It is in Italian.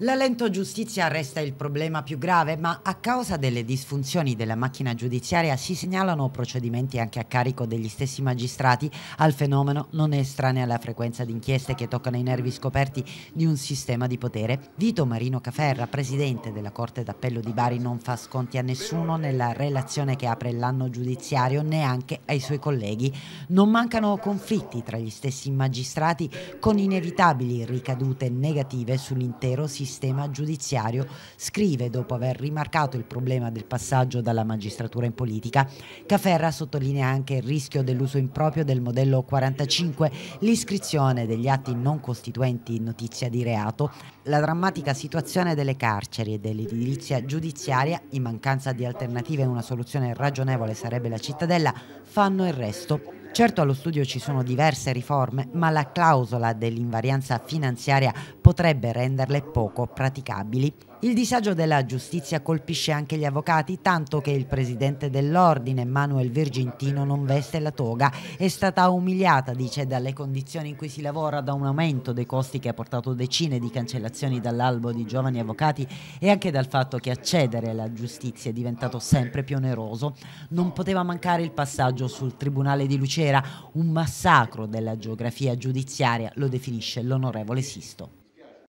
La lento giustizia resta il problema più grave, ma a causa delle disfunzioni della macchina giudiziaria si segnalano procedimenti anche a carico degli stessi magistrati. Al fenomeno non è estranea la frequenza di inchieste che toccano i nervi scoperti di un sistema di potere. Vito Marino Caferra, presidente della Corte d'Appello di Bari, non fa sconti a nessuno nella relazione che apre l'anno giudiziario, neanche ai suoi colleghi. Non mancano conflitti tra gli stessi magistrati con inevitabili ricadute negative sull'intero sistema sistema giudiziario, scrive dopo aver rimarcato il problema del passaggio dalla magistratura in politica. Caferra sottolinea anche il rischio dell'uso improprio del modello 45, l'iscrizione degli atti non costituenti in notizia di reato, la drammatica situazione delle carceri e dell'edilizia giudiziaria, in mancanza di alternative una soluzione ragionevole sarebbe la cittadella, fanno il resto. Certo allo studio ci sono diverse riforme, ma la clausola dell'invarianza finanziaria potrebbe renderle poco praticabili. Il disagio della giustizia colpisce anche gli avvocati, tanto che il presidente dell'ordine, Manuel Virgintino, non veste la toga. È stata umiliata, dice, dalle condizioni in cui si lavora, da un aumento dei costi che ha portato decine di cancellazioni dall'albo di giovani avvocati e anche dal fatto che accedere alla giustizia è diventato sempre più oneroso. Non poteva mancare il passaggio sul Tribunale di Lucera, un massacro della geografia giudiziaria, lo definisce l'onorevole Sisto.